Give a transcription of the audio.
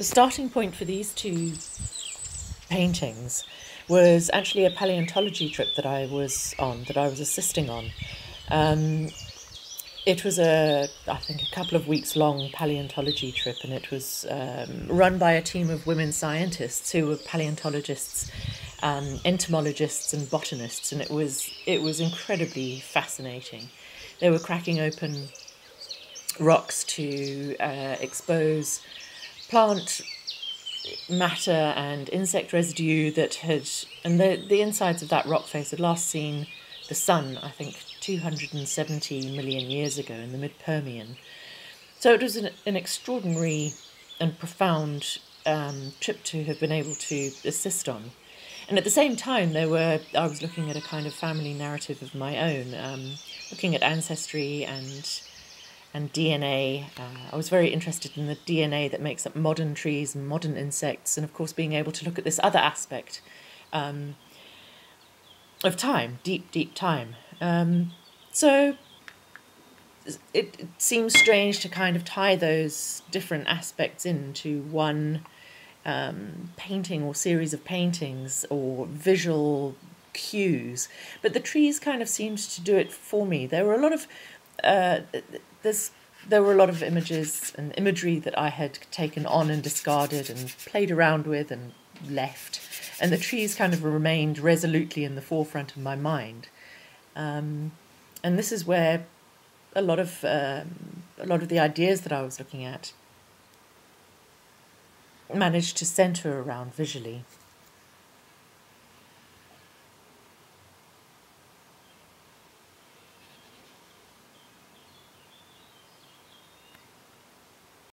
The starting point for these two paintings was actually a paleontology trip that I was on, that I was assisting on. Um, it was a, I think, a couple of weeks long paleontology trip, and it was um, run by a team of women scientists who were paleontologists, um, entomologists, and botanists, and it was it was incredibly fascinating. They were cracking open rocks to uh, expose plant matter and insect residue that had, and the, the insides of that rock face had last seen the sun, I think, 270 million years ago in the mid Permian. So it was an, an extraordinary and profound um, trip to have been able to assist on. And at the same time, there were I was looking at a kind of family narrative of my own, um, looking at ancestry and and DNA. Uh, I was very interested in the DNA that makes up modern trees and modern insects, and of course, being able to look at this other aspect um, of time, deep, deep time. Um, so it, it, seems strange to kind of tie those different aspects into one um, painting or series of paintings or visual cues, but the trees kind of seemed to do it for me. There were a lot of uh, there were a lot of images and imagery that I had taken on and discarded and played around with and left, and the trees kind of remained resolutely in the forefront of my mind. Um, and this is where a lot of um, a lot of the ideas that I was looking at managed to center around visually.